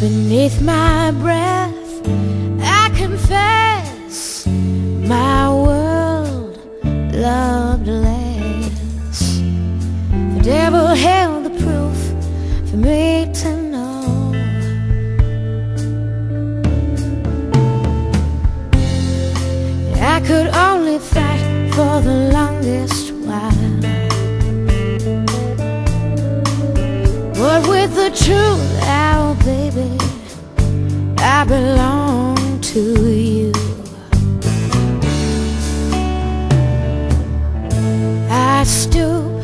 Beneath my breath, I confess my world loved less. The devil held the proof for me to know. I could only fight for the longest while. But with the truth to you. I stoop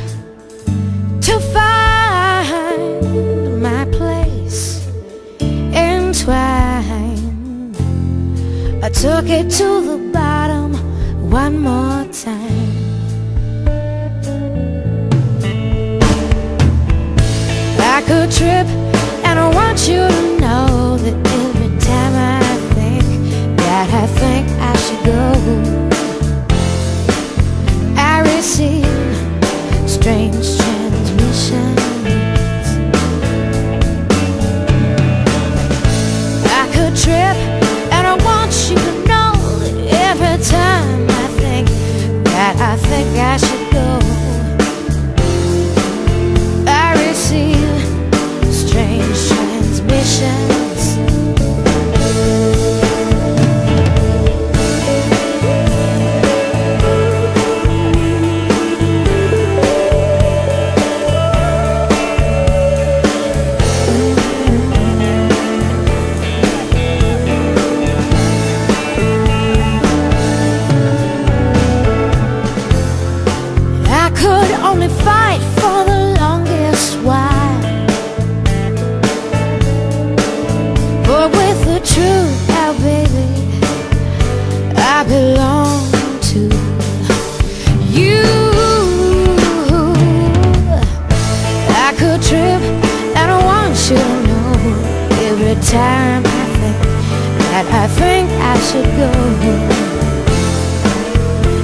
to find my place entwined. I took it to the bottom one more time. I could trip, strange transmissions. I could trip, and I want you to know that every time I think that I think I should go. I receive strange transmissions. Only fight for the longest while. But with the truth out, baby, I belong to you. I could trip, and I want you to know every time I think that I think I should go.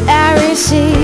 I receive